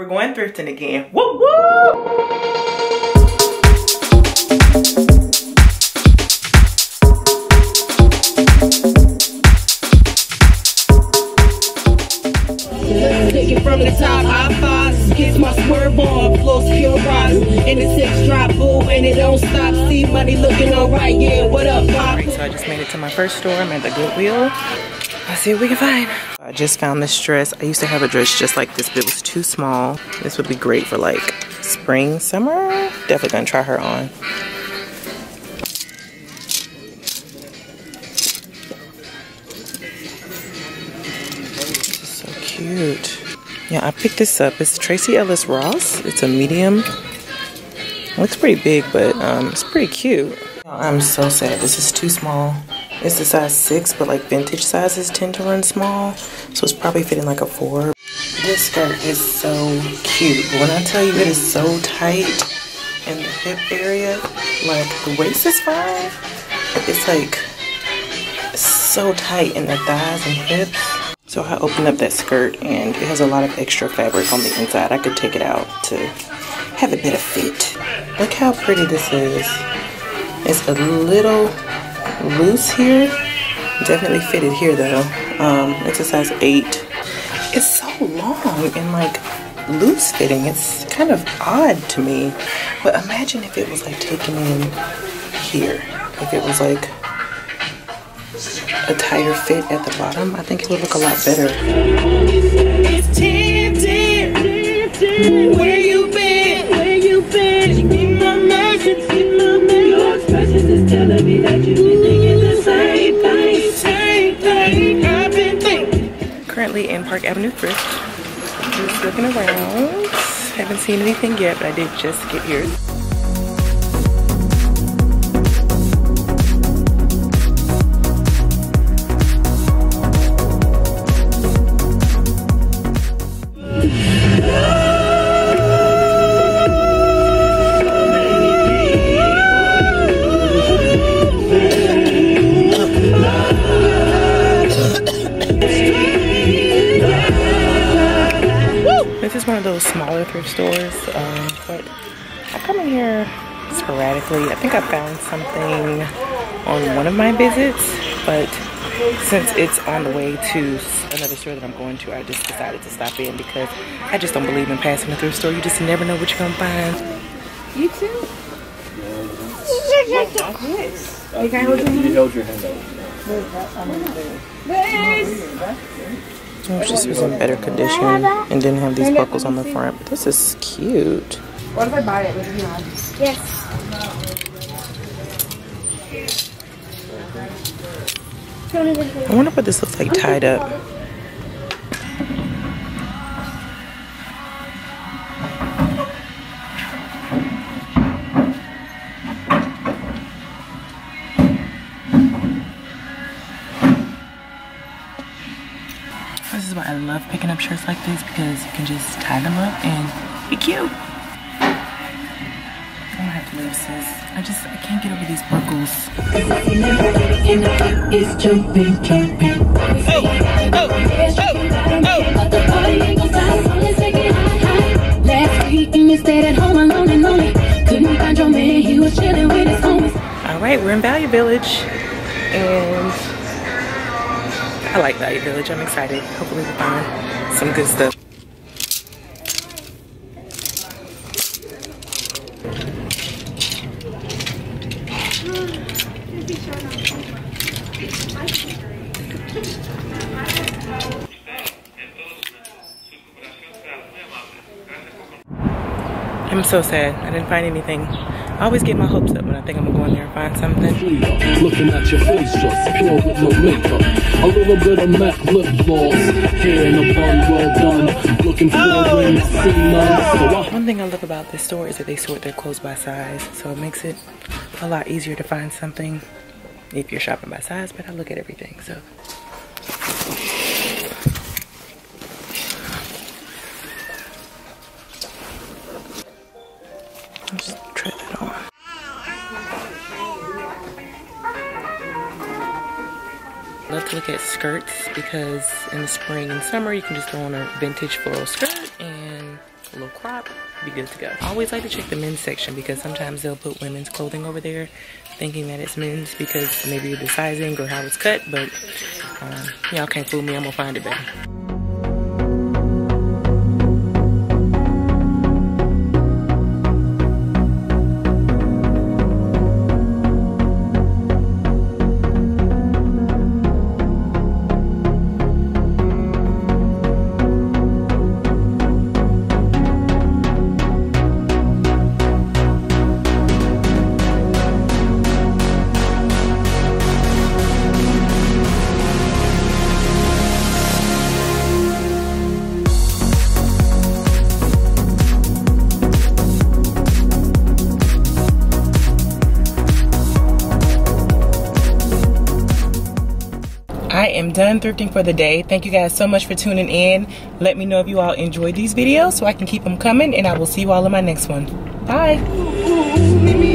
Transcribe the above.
We're going thrifting again. Woo woo! Take it from the top, I five, gets my swerve on, flows pure rocks, and the six drop, boo, and it don't stop. See money looking alright, yeah, what up, pop? Alright, so I just made it to my first store. I'm at the Goodwill. Let's see what we can find. I just found this dress. I used to have a dress just like this, but it was too small. This would be great for like spring, summer. Definitely gonna try her on. So cute. Yeah, I picked this up. It's Tracee Ellis Ross. It's a medium. Looks pretty big, but um, it's pretty cute. I'm so sad. This is too small. It's a size 6, but like vintage sizes tend to run small. So it's probably fitting like a 4. This skirt is so cute. When I tell you it is so tight in the hip area, like the waist is fine. It's like so tight in the thighs and hips. So I opened up that skirt and it has a lot of extra fabric on the inside. I could take it out to have a better fit. Look how pretty this is. It's a little loose here. Definitely fitted here though. Um, it's a size 8. It's so long and like loose fitting. It's kind of odd to me. But imagine if it was like taken in here. If it was like a tighter fit at the bottom, I think it would look a lot better. Currently in Park Avenue Thrift. Just looking around. Haven't seen anything yet, but I did just get here. Those smaller thrift stores, um, but I come in here sporadically. I think I found something on one of my visits, but since it's on the way to another store that I'm going to, I just decided to stop in because I just don't believe in passing a thrift store. You just never know what you're gonna find. You too? You can hold your hand. You hold your hand out. I wish this was in better condition and didn't have these buckles on the front, but this is cute. What if I buy it? Would it be mine? Yes. I wonder what this looks like tied up. Love picking up shirts like this because you can just tie them up and be cute. I'm gonna have to leave sis. I just I can't get over these buckles. It's jumping, jumping. Oh, oh, oh, Last week you stayed at home alone and lonely. Couldn't find your man, he was chilling with his homies. All right, we're in Value Village, and I like Value Village. I'm excited. Hopefully, we find some good stuff. I'm so sad. I didn't find anything. I always get my hopes up when I think I'm gonna go in there and find something. Looking at your face just pure with no makeup. A little bit of MAC lip gloss. Hair in a bun, well done. Looking for a ring, see none. So I One thing I love about this store is that they sort their clothes by size, so it makes it a lot easier to find something if you're shopping by size, but I look at everything, so. Love to look at skirts because in the spring and summer you can just throw on a vintage floral skirt and a little crop, be good to go. I always like to check the men's section because sometimes they'll put women's clothing over there thinking that it's men's because maybe the sizing or how it's cut, but um, y'all can't fool me, I'm gonna find it better. I am done thrifting for the day. Thank you guys so much for tuning in. Let me know if you all enjoyed these videos so I can keep them coming and I will see you all in my next one. Bye. Meet me